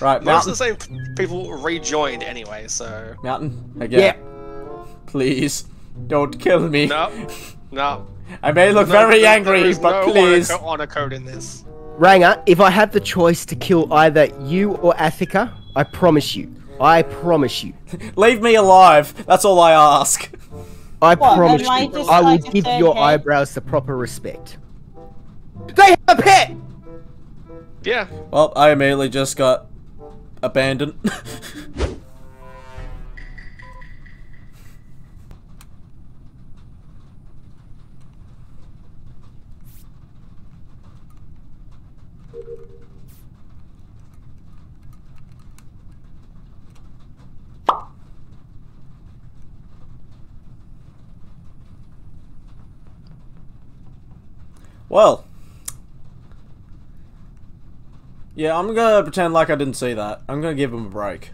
Right, Most of the same people rejoined anyway, so Mountain, again. Yeah. Please, don't kill me. no, no. I may look No, very there- angry, there is but no please. honor, honor code in this. Ranga, if I have the choice to kill either you or Athaca, I promise you, I promise you, Leave me alive. That's all I ask. I What, promise I you, I will give your head? eyebrows the proper respect. They have a pet! Yeah. Well, I immediately just got abandoned. well. Yeah, I'm gonna pretend like I didn't see that. I'm gonna give him a break.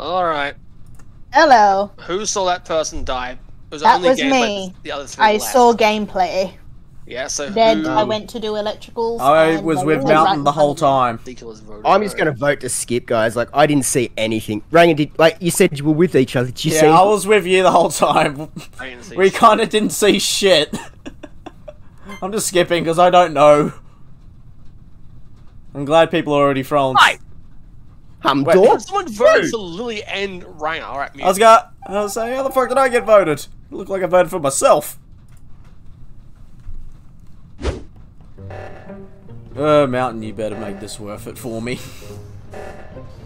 All right. Hello. Who saw that person die? It was That only was game, me. The other three I left. saw gameplay. Yeah. So Then who? I um, went to do electricals. I and was with were Mountain in the whole time. me. Ridiculous vote. I'm just gonna vote to skip, guys. Like, I didn't see anything. Ranga, did, like, you said you were with each other. Did you see? Yeah, I was with you the whole time. I didn't see We kind of didn't see shit. I'm just skipping because I don't know. I'm glad people are already thrown. Hi. Hum Wait. door? Someone voted for Lily and Ryan. All right, I was got. I was saying, how the fuck did I get voted? It looked like I voted for myself. Uh, Mountain, you better make this worth it for me.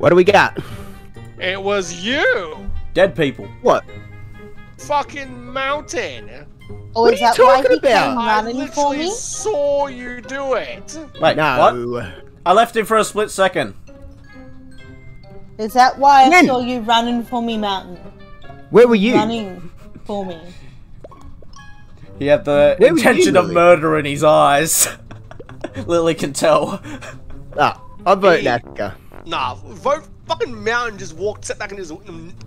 What do we got? It was you, Dead people. What? fucking Mountain. Oh, What is are you that why talking about? came I running for literally me? saw you do it. Wait, what? I left him for a split second. Is that why I When? saw you running for me, Mountain? Where were you? Running for me. He had the Where were you, intention of Lily? murder in his eyes. Lily can tell. Ah, I vote Hey. Nah, vote fucking Mountain just walked, sat back in his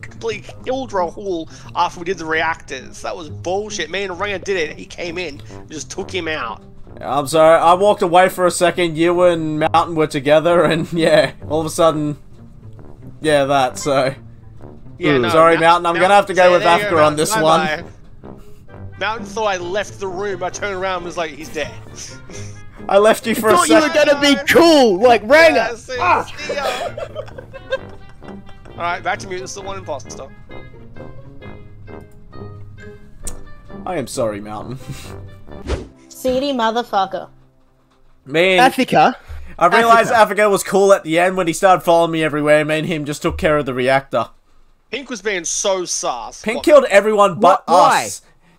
complete killed Rahul after we did the reactors. That was bullshit. Me and Raya did it. He came in, just took him out. I'm sorry, I walked away for a second, you and Mountain were together, and yeah, all of a sudden, yeah, that, so. Yeah, no, Sorry, Mou- Mountain, I'm gonna have to go with Afka on this Bye-bye. Mountain thought I left the room. I turned around and was like, he's dead. I left you for a Thought you were gonna be cool, like Ranga. Yeah, Ah. Alright, back to mute. There's still one imposter. I am sorry, Mountain. Seedy motherfucker. Man, Athaca. I realized Africa. Africa was cool at the end when he started following me everywhere. Me and him just took care of the reactor. Pink was being so sus. Pink What- killed everyone but What- why?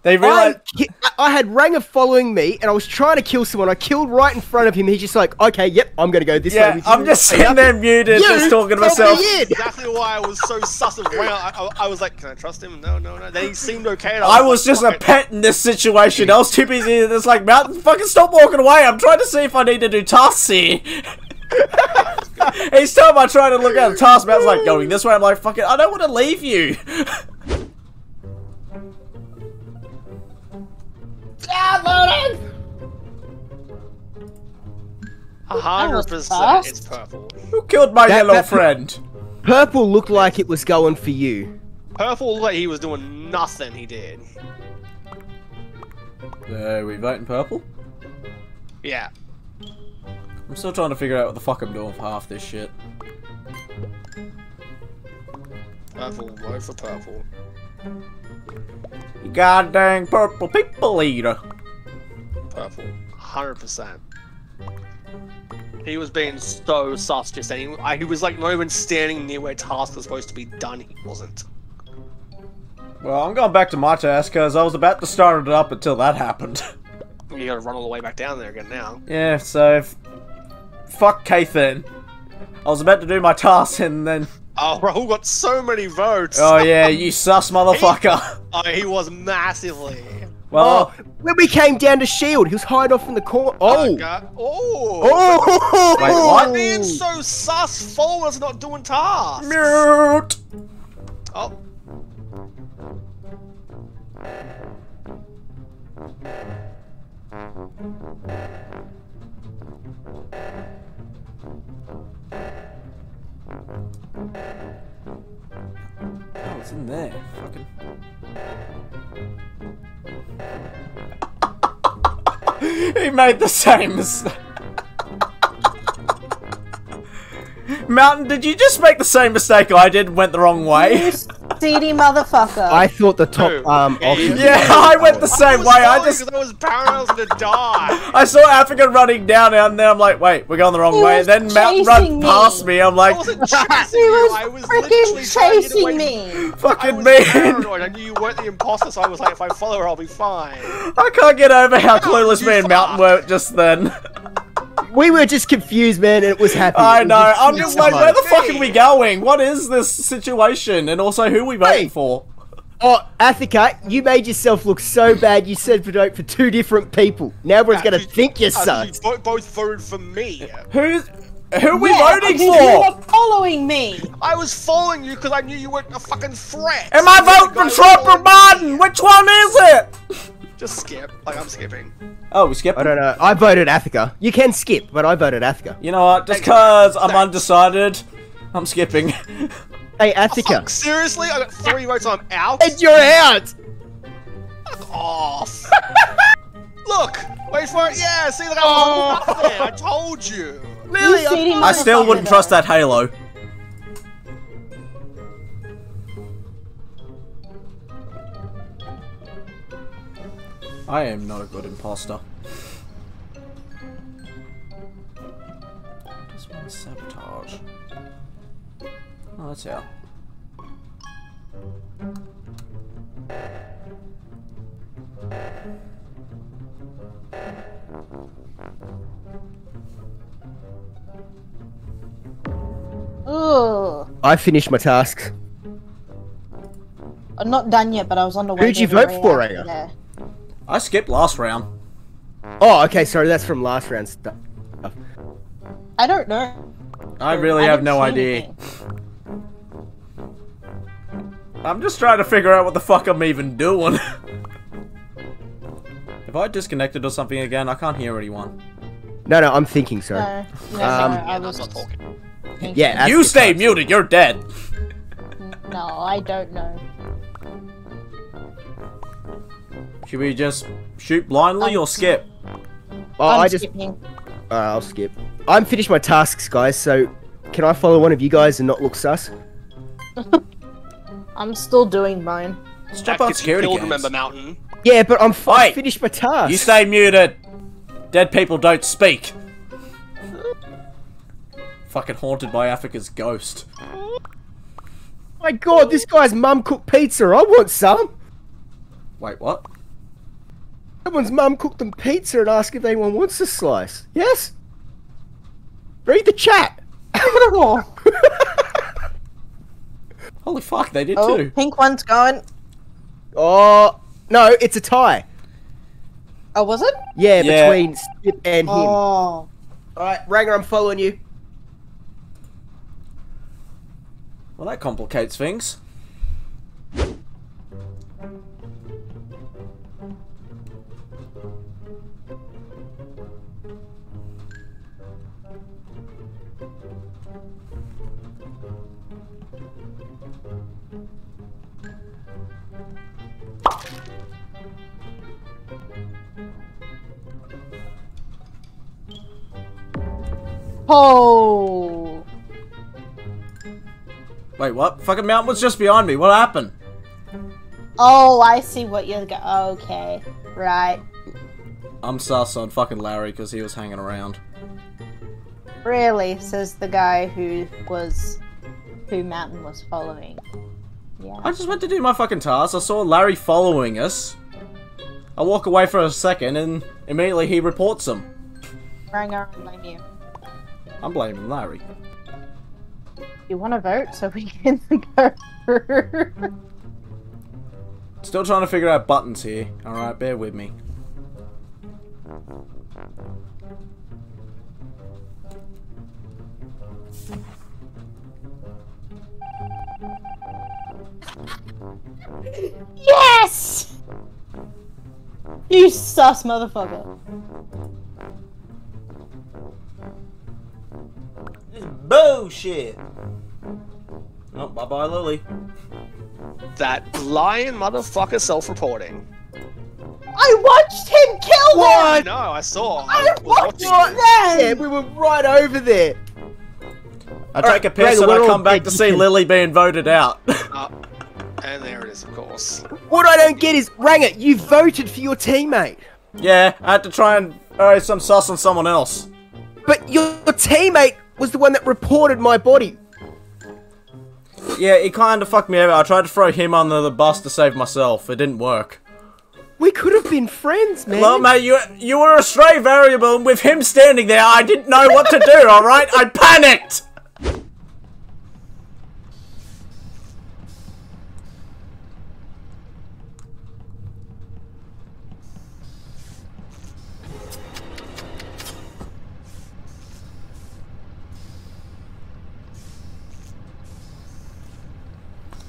Us. They I, realized. ki- I had Ranga following me, and I was trying to kill someone. I killed right in front of him. He's just like, "Okay, yep, I'm gonna go this way." Yeah, I'm just sitting there muted, You just talking to myself. me in. exactly why I was so sus of Rail. I, I, I was like, can I trust him? No, no, no. Then he seemed okay. and I was like, just a "Fuck it." pet in this situation. I was too busy. It's like, Mountain, fucking stop walking away. I'm trying to see if I need to do tasks here. Each time I try to look at the task, Mountain's like going this way. I'm like, fucking, I don't want to leave you. A hundred was percent. It's purple. Who killed my That- yellow that- friend? Purple looked like it was going for you. Purple looked like he was doing nothing. He did. Uh, we voting purple? Yeah. I'm still trying to figure out what the fuck I'm doing for half this shit. Purple. Vote for purple. Goddamn purple people eater. Purple. Hundred percent. He was being so sus just then. He, I- he was like not even standing near where task was supposed to be done. He wasn't. Well, I'm going back to my task because I was about to start it up until that happened. You gotta run all the way back down there again now. yeah, so fuck Kathan. I was about to do my task and then Oh, Rahul got so many votes. oh yeah, you sus motherfucker. Oh, he was massively. Well, Oh, when we came down to Shield, he was hiding off in the corner. Oh. oh. God. Oh. Oh. Wait, what? Being so sus, followers not doing tasks. mute. Oh. Oh, it's in there. Fucking. he made the same mistake. Mountain, did you just make the same mistake I did went the wrong way? You seedy motherfucker. I thought the top Who? um Yeah, option. Yeah, I went the same way. I just just 'cause I was paranoid I was gonna die. I saw Africa running down and then I'm like, wait, we're going the wrong He way. And then Mountain chasing run me. past me. I'm I like, wasn't chasing he you. was I was freaking trying to get chasing me. fucking was man. I knew you weren't the imposter, so I was like, if I follow her, I'll be fine. I can't get over how clueless me and Mountain were just then. We were just confused, man, and it was happy. I It was know. I'm just like, where the fuck are we going? What is this situation? And also, who are we voting Hey. for? Oh, Athaca, you made yourself look so bad. You said vote for two different people. Now everyone's Yeah, gonna think you're Uh, sus. you bo- both voted for me. Who's who are we Yeah, voting because You for? were following me. I was following you because I knew you weren't a fucking threat. Am I voting for Trump or followed me. Biden? Which one is it? Just skip. Like I'm skipping. Oh, we skipped. I don't know. I voted Athaca. You can skip, but I voted Athaca. You know what? Just cause I'm undecided, I'm skipping. Hey, Athaca. Fuck, oh, seriously? I got three votes. I'm out. And you're out. Fuck off. Look. Wait for it. Yeah. See, like I was Oh. nothing. I told you. Really? You seedy I still wouldn't trust that Halo. I am not a good imposter. Just want sabotage. Oh, that's out. Ugh. I finished my task. I'm not done yet, but I was on the way. Who'd you vote for, reactor Aya? There. I skipped last round. Oh, okay. Sorry, that's from last round stuff. I don't know. I really I have no idea. anything. I'm just trying to figure out what the fuck I'm even doing. If I disconnected or something again? I can't hear anyone. No, no, I'm thinking. Sorry. No, no, Um, no, I Yeah, was not talking. thinking. Yeah, you stay muted, you're dead. No, I don't know. Should we just shoot blindly or Um, skip? Oh, I'm I just. skipping. Alright, I'll skip. I'm finished my tasks, guys. So, can I follow one of you guys and not look sus? I'm still doing mine. Step That on gets you security killed, remember, Mountain. Yeah, but I'm f- I Oi! finished my task. You stay muted. Dead people don't speak. Fucking haunted by Africa's ghost. My God, this guy's mum cooked pizza. I want some. Wait, what? Someone's mum cooked them pizza and asked if anyone wants a slice. Yes. Read the chat. Holy fuck, they did Oh, too. pink one's going. oh no, it's a tie. Oh, was it? Yeah, Yeah. between Skip and him. Oh. All right, Ranga, I'm following you. Well, that complicates things. Oh. Wait, what? Fucking mountain was just behind me. What happened? Oh, I see what you're go- Okay. Right. I'm sus on fucking Larry because he was hanging around. Really, says the guy who was. who Mountain was following. Yeah. I just went to do my fucking task. I saw Larry following us. I walk away for a second, and immediately he reports him. Ranga, I blame you. I'm blaming Larry. You want to vote so we can go through? Still trying to figure out buttons here. Alright, bear with me. yes! You sus motherfucker. This bullshit. Oh, bye bye, Lily. That lying motherfucker self-reporting. I watched him kill I them! know, I saw. I was watched watching. them! Yeah, we were right over there. I Alright, take a piss Dragon, and I come back to see Lily being voted out. Uh, and there it is, of course. What I don't get is, Ranga, you voted for your teammate. yeah, I had to try and uh, some sus on someone else. But your, your teammate was the one that reported my body. Yeah, he kind of fucked me over. I tried to throw him under the bus to save myself. It didn't work. We could have been friends, man. Well, mate, you you were a stray variable, and with him standing there, I didn't know what to do. All right, I panicked.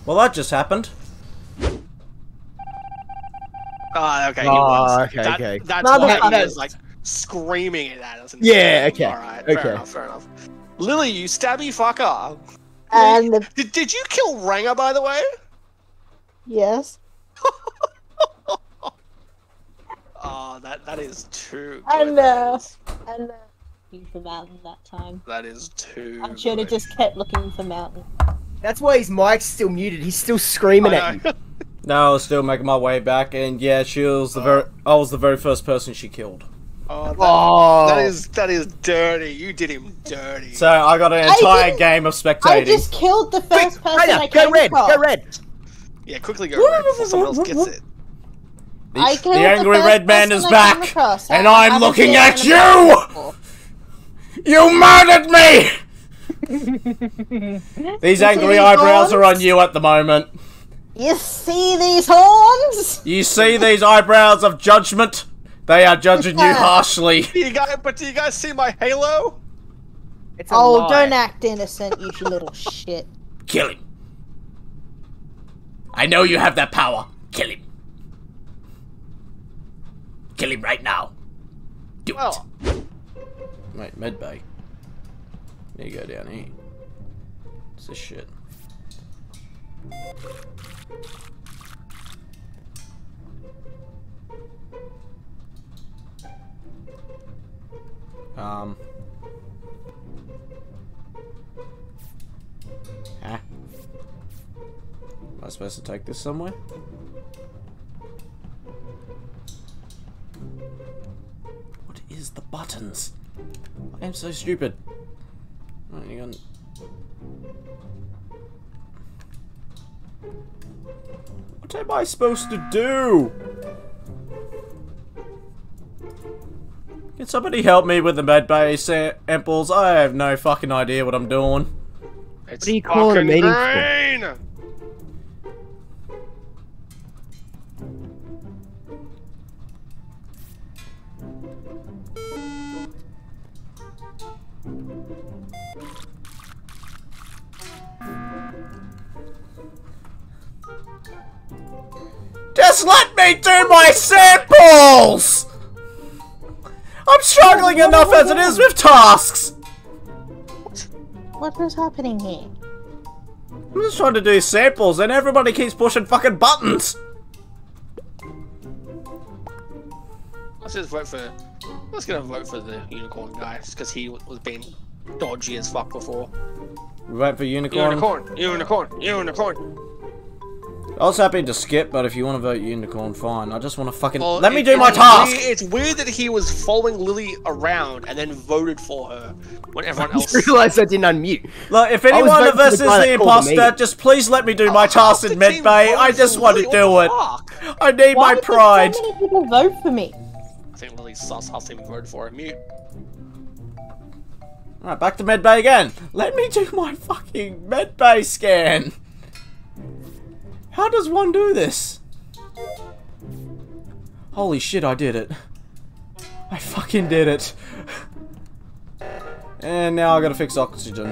Well, that just happened. Ah, okay, he Oh, was. okay, That- okay. That's why he Motherfucker. like screaming it at us. and Yeah, okay, Alright, fair okay. enough, fair enough. Lily, you stabby fucker. And the, Did, did you kill Ranga, by the way? yes. Oh, that that is too. I good. know. And uh, looking for Mountain that time. That is too. I should have just kept looking for Mountain. That's why his mic's still muted. He's still screaming at know. you. No, I was still making my way back, and yeah, she was the very. Oh. I was the very first person she killed. Oh, that, Oh. that is that is dirty. You did him dirty. So I got an entire game of I spectating. just killed the first person I Ranga, came go red, across. go red. yeah, quickly go red before someone else gets it. The, I the angry first red man is I back, across. and I I'm looking at you. before. You murdered me. These angry these eyebrows are on you at the moment. You see these horns? You see these eyebrows of judgment? They are judging you harshly. You guys, but do you guys see my halo? It's a Oh, lie. don't act innocent, you little shit. Kill him. I know you have that power. Kill him. Kill him right now. Do Well, it. Oh. Wait, medbay. There you go down. What's this shit? Um. Huh? Am I supposed to take this somewhere? What is the buttons? I am so stupid. Hang on. What am I supposed to do? Can somebody help me with the med bay samples? I have no fucking idea what I'm doing. it's do you call a fucking meeting Just let me do my samples! I'm struggling enough as it is with tasks! What is happening here? I'm just trying to do samples and everybody keeps pushing fucking buttons! Let's just vote for. Let's gonna vote for the unicorn guy, just because he was being dodgy as fuck before. We wait for unicorn. Unicorn, unicorn, unicorn. I was happy to skip, but if you want to vote unicorn, fine. I just want to fucking Well, let me do my task. weird- it's weird that he was following Lily around and then voted for her when everyone I else. just realised I didn't unmute. Look, if anyone voting of us the is the that called the imposter, just please let me do my How task could in the team medbay. I just want to do it. fuck? I need Why my did pride. so many people vote for me? I think Lily's sus. I'll see voted for her. Mute. Alright, back to medbay again. Let me do my fucking medbay scan. How does one do this? Holy shit, I did it. I fucking did it. And now I gotta fix oxygen.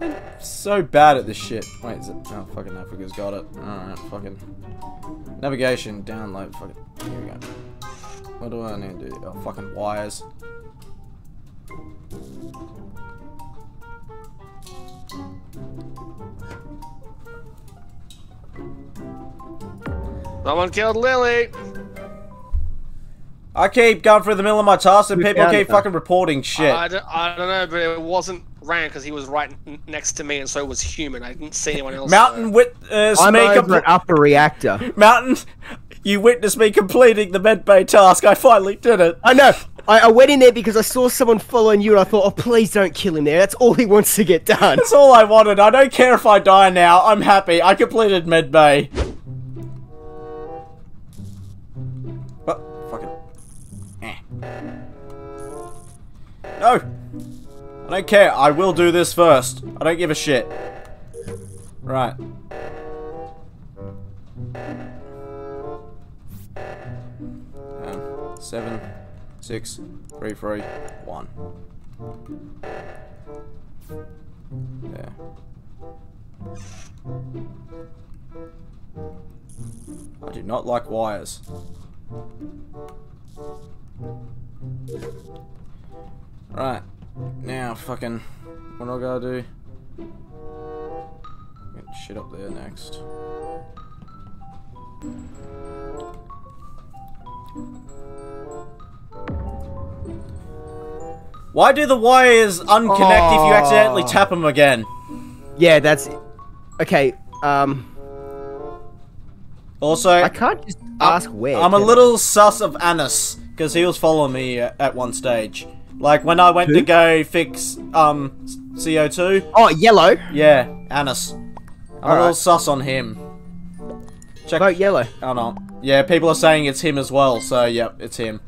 I'm so bad at this shit. Wait, is it? Oh, fucking Africa's got it. Alright, fucking. Navigation, download, fucking. Here we go. What do I need to do? Oh, fucking wires. Someone killed Lily. I keep going through the middle of my task and people found keep her. fucking reporting shit. I, don't, I don't know, but it wasn't Rand because he was right next to me, and so was human. I didn't see anyone else. Mountain witness uh, I'm me over compl- at upper reactor. Mountain, you witnessed me completing the medbay task. I finally did it. I know. I, I went in there because I saw someone following you, and I thought, oh, please don't kill him there. That's all he wants to get done. That's all I wanted. I don't care if I die now. I'm happy. I completed medbay. What? Fucking. Eh. No. I don't care. I will do this first. I don't give a shit. Right. Seven, six, three, three, one. There. I do not like wires. Right. Now, fucking. What do I gotta do? Get shit up there next. Why do the wires unconnect if you accidentally tap them again? Yeah, that's okay. Um, Also, I can't just ask where. I'm a can I? little sus of Annis because he was following me at one stage. Like when I went to go fix um CO2. Oh, yellow. Yeah, Annis. I'm a little Alright. sus on him. Check. Vote yellow. Oh no. Yeah, people are saying it's him as well. So yep, it's him.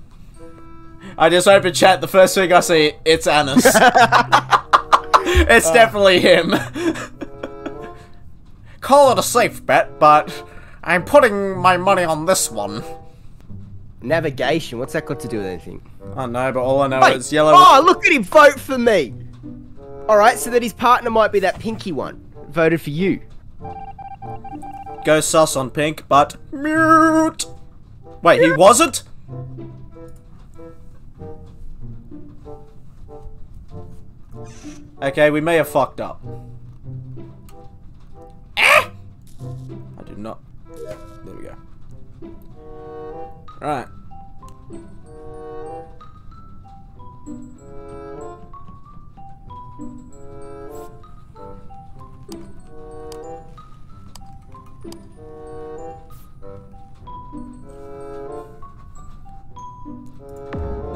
I just open chat. The first thing I see, it's Annis. it's definitely him. Call it a safe bet, but I'm putting my money on this one. Navigation. What's that got to do with anything? I know, but all I know Wait, is yellow. Oh, look at him vote for me. All right, so that his partner might be that pinky one. Voted for you. Go sus on pink, but mute. Wait, he wasn't? Okay, we may have fucked up. Ah! I did not. There we go. Right.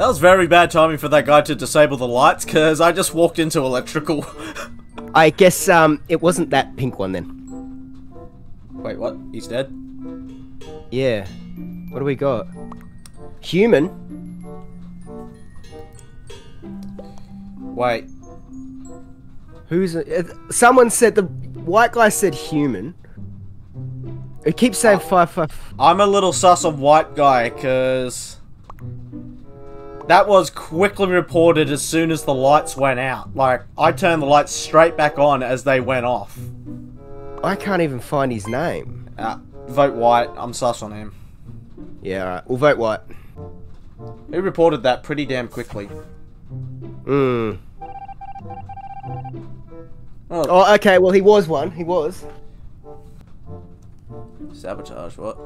That was very bad timing for that guy to disable the lights, because I just walked into electrical. I guess um, it wasn't that pink one then. Wait, what? He's dead? Yeah. What do we got? Human. Wait. Who's uh, someone said the white guy said human. It keeps saying five five. I'm a little sus on white guy, because... That was quickly reported as soon as the lights went out. Like, I turned the lights straight back on as they went off. I can't even find his name. Uh, vote white. I'm sus on him. Yeah, alright. We'll vote white. He reported that pretty damn quickly. Hmm. Oh, Oh, okay. Well, he was one. He was. sabotage, what?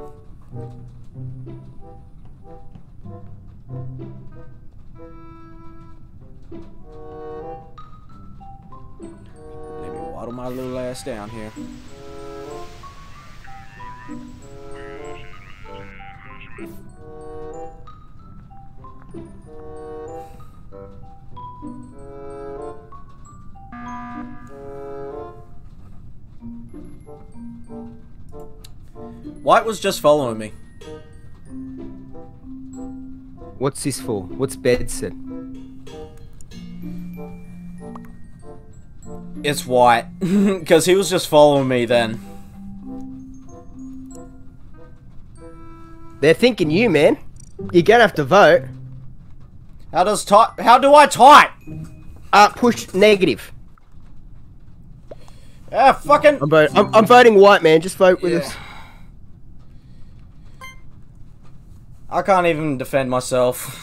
Maybe what? Huddle my little ass down here. White was just following me. What's this for? What's Bedson? It's White. Because he was just following me then. They're thinking you, man. You're gonna have to vote. How does type? How do I type? Uh, push negative. Ah, fucking. I'm, vote- I'm, I'm voting white, man. Just vote with Yeah. us. I can't even defend myself.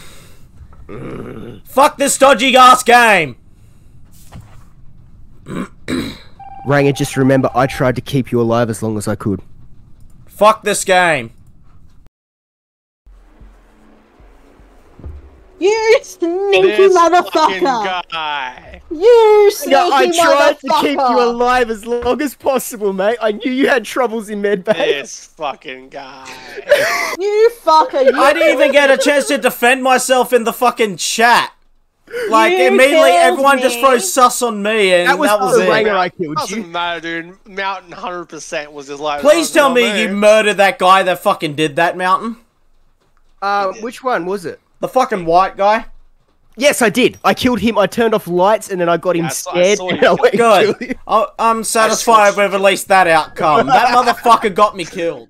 Fuck this dodgy ass game! Ranga, just remember, I tried to keep you alive as long as I could. Fuck this game. You sneaky This motherfucker! guy. You sneaky Yeah, I tried to keep you alive as long as possible, mate. I knew you had troubles in medbay. This fucking guy. You fucker! You I didn't even get a chance to defend myself in the fucking chat. Like, You immediately killed everyone just throws sus on me and That was, that was the it. Ranga I killed Doesn't you. matter, dude. Mountain 100% was just like. Please "Oh, tell not me you murdered that guy that fucking did that mountain. Uh, which one was it? The fucking white guy. Yes, I did. I killed him. I turned off lights, and then I got him Yeah, I saw- I scared. saw and you I Good. Oh, I'm satisfied with at least that outcome. That motherfucker got me killed.